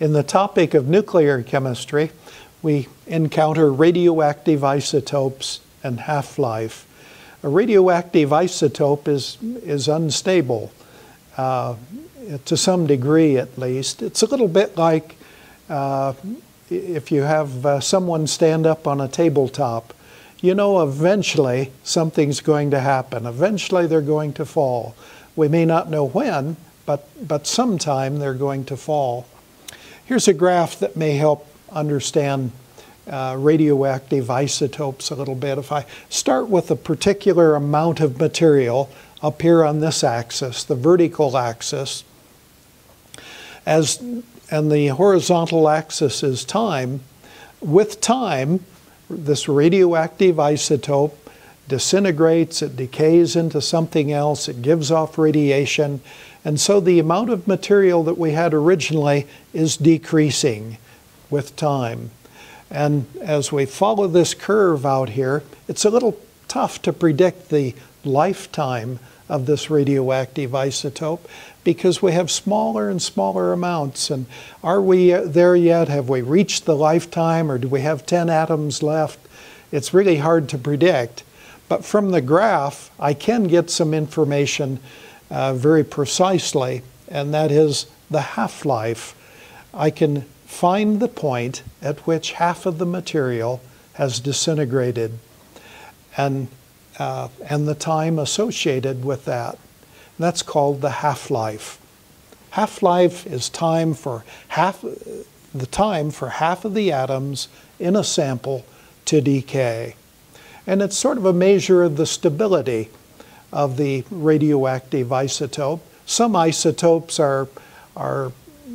In the topic of nuclear chemistry, we encounter radioactive isotopes and half-life. A radioactive isotope is, is unstable, uh, to some degree at least. It's a little bit like uh, if you have uh, someone stand up on a tabletop. You know eventually something's going to happen. Eventually they're going to fall. We may not know when, but, but sometime they're going to fall. Here's a graph that may help understand uh, radioactive isotopes a little bit. If I start with a particular amount of material up here on this axis, the vertical axis, as and the horizontal axis is time, with time, this radioactive isotope disintegrates, it decays into something else, it gives off radiation, and so the amount of material that we had originally is decreasing with time. And as we follow this curve out here, it's a little tough to predict the lifetime of this radioactive isotope because we have smaller and smaller amounts. And are we uh, there yet? Have we reached the lifetime or do we have 10 atoms left? It's really hard to predict. But from the graph, I can get some information uh, very precisely, and that is the half-life. I can find the point at which half of the material has disintegrated and, uh, and the time associated with that. That's called the half-life. Half-life is time for half, the time for half of the atoms in a sample to decay. And it's sort of a measure of the stability of the radioactive isotope. Some isotopes are, are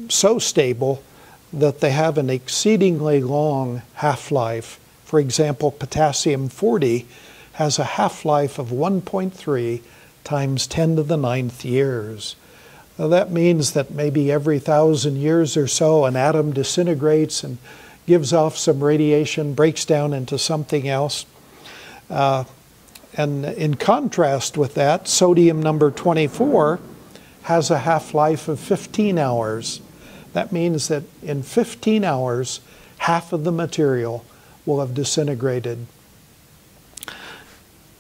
so stable that they have an exceedingly long half-life. For example, potassium-40 has a half-life of 1.3 times 10 to the ninth years. Now that means that maybe every thousand years or so an atom disintegrates and gives off some radiation, breaks down into something else. Uh, and in contrast with that, sodium number 24 has a half-life of 15 hours. That means that in 15 hours, half of the material will have disintegrated.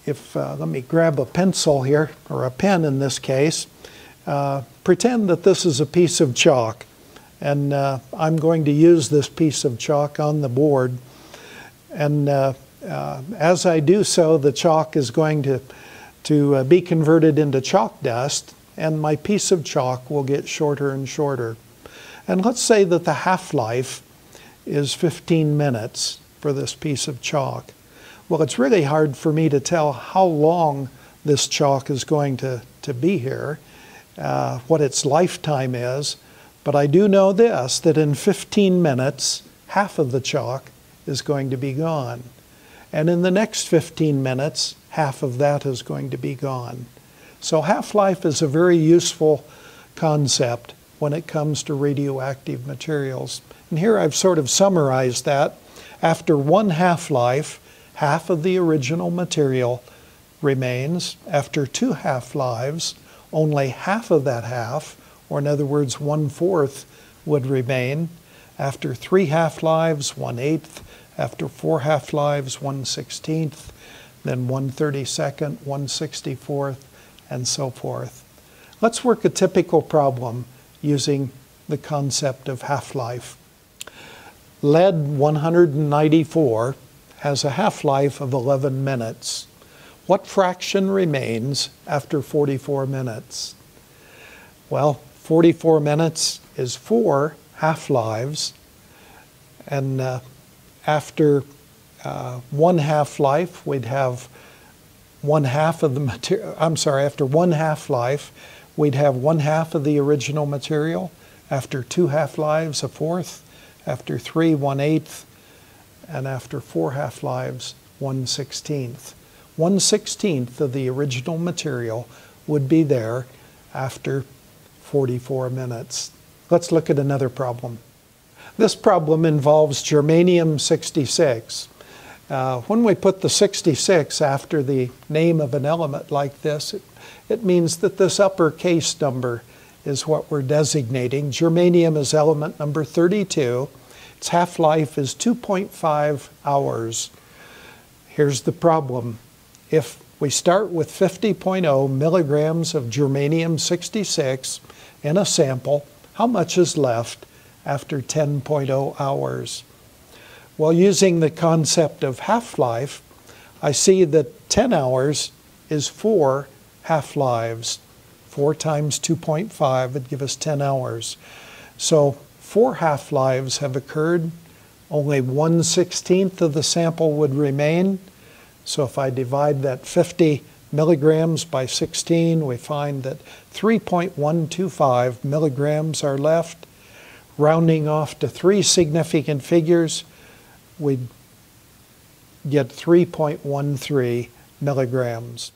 If, uh, let me grab a pencil here, or a pen in this case, uh, pretend that this is a piece of chalk. And uh, I'm going to use this piece of chalk on the board. And uh, as I do so, the chalk is going to, to uh, be converted into chalk dust, and my piece of chalk will get shorter and shorter. And let's say that the half-life is 15 minutes for this piece of chalk. Well, it's really hard for me to tell how long this chalk is going to, to be here, uh, what its lifetime is, but I do know this, that in 15 minutes, half of the chalk is going to be gone. And in the next 15 minutes, half of that is going to be gone. So half-life is a very useful concept when it comes to radioactive materials. And here I've sort of summarized that. After one half-life, half of the original material remains. After two half-lives, only half of that half, or in other words, one-fourth, would remain. After three half-lives, one-eighth, after four half-lives, 1 16th, then 1 32nd, 1 64th, and so forth. Let's work a typical problem using the concept of half-life. Lead 194 has a half-life of 11 minutes. What fraction remains after 44 minutes? Well, 44 minutes is four half-lives, and uh, after uh, one half life, we'd have one half of the material. I'm sorry, after one half life, we'd have one half of the original material. After two half lives, a fourth. After three, one eighth. And after four half lives, one sixteenth. One sixteenth of the original material would be there after 44 minutes. Let's look at another problem. This problem involves germanium 66. Uh, when we put the 66 after the name of an element like this, it, it means that this upper case number is what we're designating. Germanium is element number 32. Its half life is 2.5 hours. Here's the problem. If we start with 50.0 milligrams of germanium 66 in a sample, how much is left after 10.0 hours? Well, using the concept of half life, I see that 10 hours is four half lives. 4 times 2.5 would give us 10 hours. So four half lives have occurred. Only 1 16th of the sample would remain. So if I divide that 50 milligrams by 16, we find that 3.125 milligrams are left. Rounding off to three significant figures, we'd get 3.13 milligrams.